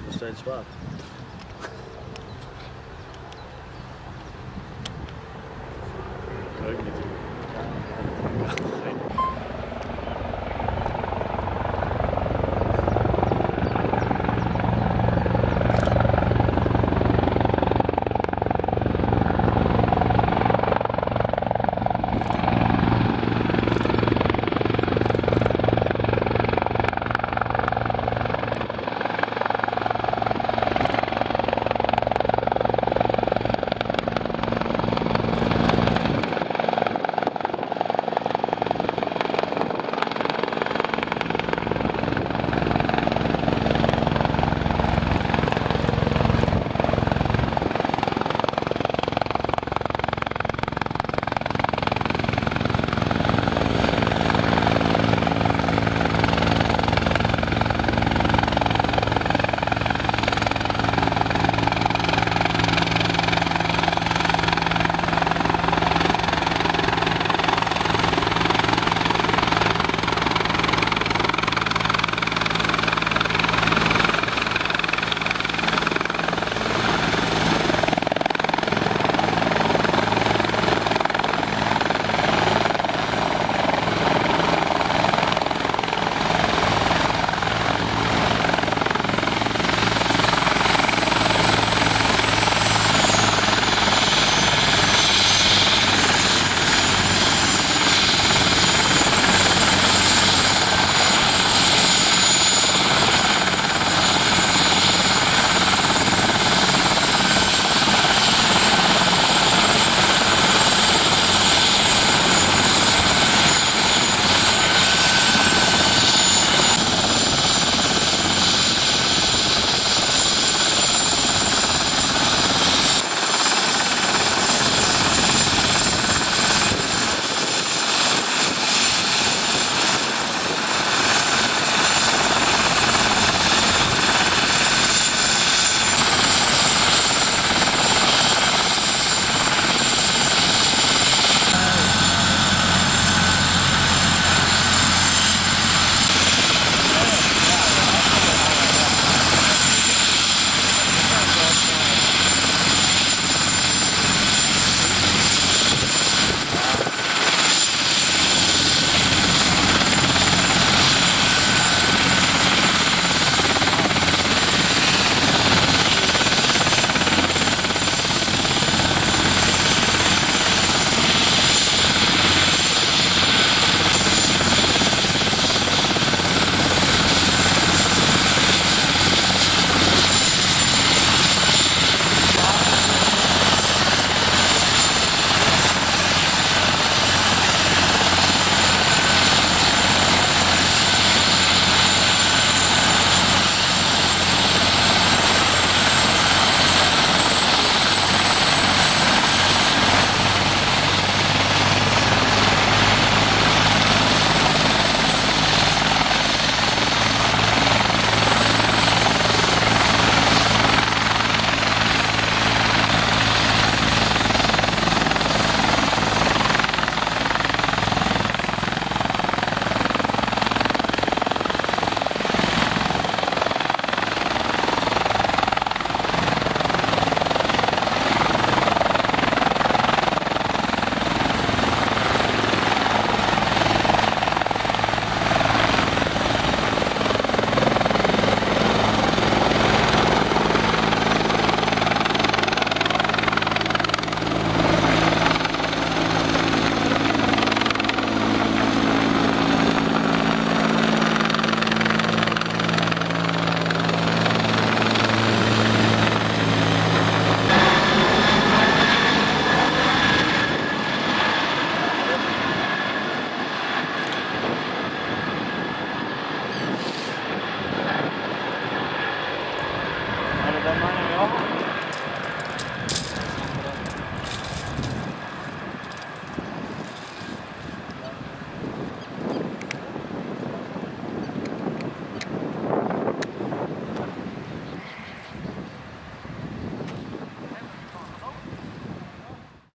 The same spot.